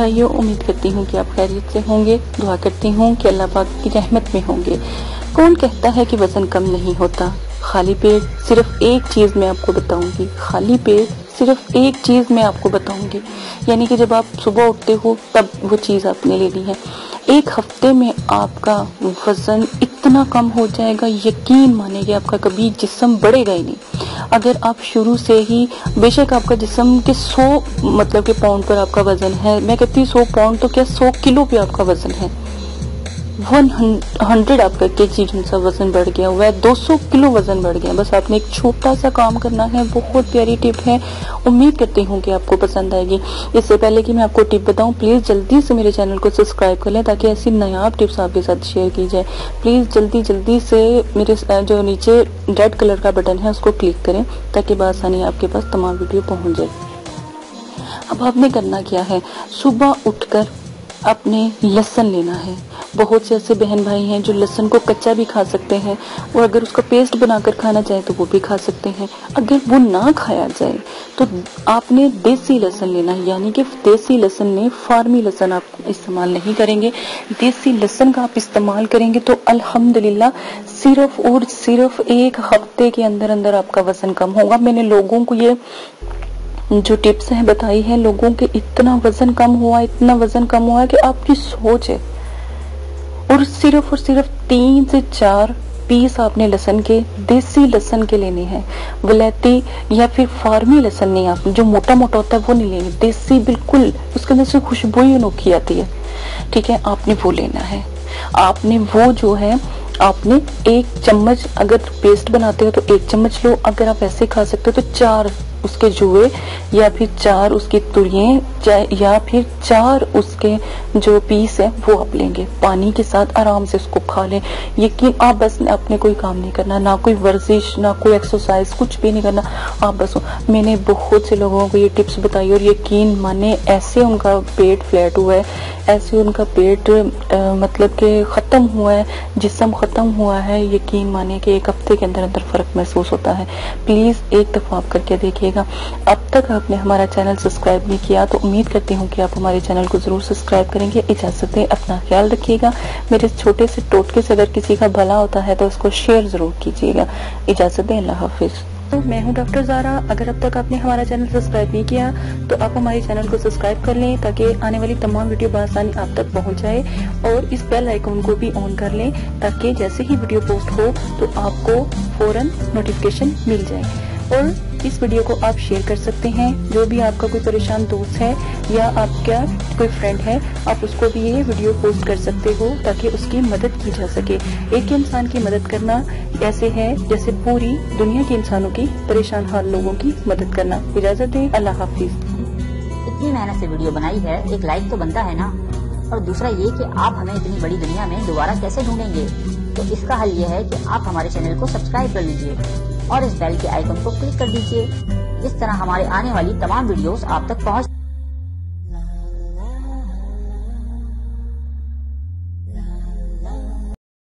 भाइयों, उम्मीद करती हूँ कि आप खैरियत से होंगे। दुआ करती हूँ कि अल्लाह पाक की रहमत में होंगे। कौन कहता है कि वज़न कम नहीं होता? खाली पेट सिर्फ़ एक चीज़ मैं आपको बताऊँगी। खाली पेट सिर्फ़ एक चीज़ मैं आपको बताऊँगी। यानी कि जब आप सुबह उठते हो, तब वो चीज़ आपने लेनी है। एक हफ़्ते में आपका वज़न इतना कम हो जाएगा, यकीन मानेंगे आपका कभी जिसम बढ़ेगा ही नहीं। अगर आप शुरू से ही, बेशक आपका जिसम के 100 मतलब के पाउंड पर आपका वज़न है, मैं कहती हूँ 100 पाउंड तो क्या 100 किलो पे आपका वज़न है? वन हंड्रेड आपका के जी सा वज़न बढ़ गया हुआ है 200 किलो वज़न बढ़ गया बस आपने एक छोटा सा काम करना है, बहुत प्यारी टिप है। उम्मीद करती हूँ कि आपको पसंद आएगी। इससे पहले कि मैं आपको टिप बताऊँ प्लीज़ जल्दी से मेरे चैनल को सब्सक्राइब कर लें ताकि ऐसी नायाब टिप्स आपके साथ शेयर की जाए। प्लीज़ जल्दी जल्दी से मेरे जो नीचे रेड कलर का बटन है, उसको क्लिक करें ताकि बसानी आपके पास तमाम वीडियो पहुँच जाए। अब आपने करना क्या है? सुबह उठकर अपने लहसन लेना है। बहुत से ऐसे बहन भाई हैं जो लहसन को कच्चा भी खा सकते हैं और अगर उसका पेस्ट बनाकर खाना चाहे तो वो भी खा सकते हैं। अगर वो ना खाया जाए तो आपने देसी लहसन लेना है, यानी कि देसी लहसन में फार्मी लहसन आप इस्तेमाल नहीं करेंगे। देसी लहसन का आप इस्तेमाल करेंगे तो अल्हम्दुलिल्लाह सिर्फ़ और सिर्फ़ एक हफ़्ते के अंदर अंदर आपका वज़न कम होगा। मैंने लोगों को ये जो टिप्स हैं बताई हैं, लोगों के इतना वज़न कम हुआ, इतना वज़न कम हुआ कि आपकी सोच है। और सिर्फ़ और सिर्फ़ तीन से चार पीस आपने लहसन के, देसी लहसन के लेने हैं। वलैती या फिर फार्मी लहसन नहीं, आप जो मोटा मोटा होता है वो नहीं लेंगे देसी बिल्कुल, उसके अंदर से खुशबू ही अनोखी आती है। ठीक है, आपने वो लेना है। आपने वो जो है, आपने एक चम्मच अगर पेस्ट बनाते हो तो एक चम्मच लो। अगर आप ऐसे खा सकते हो तो चार उसके जुए या फिर चार उसकी तुड़िए या फिर चार उसके जो पीस है वो आप लेंगे। पानी के साथ आराम से उसको खा लें। यकीन आप बस अपने कोई काम नहीं करना ना कोई वर्जिश ना कोई एक्सरसाइज कुछ भी नहीं करना। आप बस मैंने बहुत से लोगों को ये टिप्स बताई और यकीन माने ऐसे उनका पेट फ्लैट हुआ है ऐसे उनका पेट आ, मतलब के ख़त्म हुआ है जिसम ख़त्म हुआ है। यकीन माने कि एक हफ़्ते के अंदर अंदर फ़र्क महसूस होता है। प्लीज़ एक दफ़ा आप करके देखिए करिएगा अब तक आपने हमारा चैनल सब्सक्राइब नहीं किया तो उम्मीद करती हूँ कि आप हमारे चैनल को ज़रूर सब्सक्राइब करेंगे। इजाज़त दें अपना ख्याल रखिएगा। मेरे छोटे से टोटके से अगर किसी का भला होता है तो उसको शेयर ज़रूर कीजिएगा। इजाज़त दें अल्लाह हाफिज। तो मैं हूँ डॉक्टर जारा। अगर अब तक आपने हमारा चैनल सब्सक्राइब नहीं किया तो आप हमारे चैनल को सब्सक्राइब कर लें ताकि आने वाली तमाम वीडियो बसानी आप तक पहुँच जाए और इस बेल आइकन को भी ऑन कर लें ताकि जैसे ही वीडियो पोस्ट हो तो आपको फ़ौरन नोटिफिकेशन मिल जाए। और इस वीडियो को आप शेयर कर सकते हैं। जो भी आपका कोई परेशान दोस्त है या आपका कोई फ्रेंड है, आप उसको भी ये वीडियो पोस्ट कर सकते हो ताकि उसकी मदद की जा सके। एक इंसान की मदद करना ऐसे है जैसे पूरी दुनिया के इंसानों की परेशान हाल लोगों की मदद करना। इजाज़त दे, अल्लाह हाफिज। इतनी मेहनत से वीडियो बनाई है, एक लाइक तो बनता है ना? और दूसरा ये कि आप हमें इतनी बड़ी दुनिया में दोबारा कैसे ढूंढेंगे? तो इसका हल ये है कि आप हमारे चैनल को सब्सक्राइब कर लीजिए। और इस बेल के आइकन को क्लिक कर दीजिए। इस तरह हमारे आने वाली तमाम वीडियोस आप तक पहुँच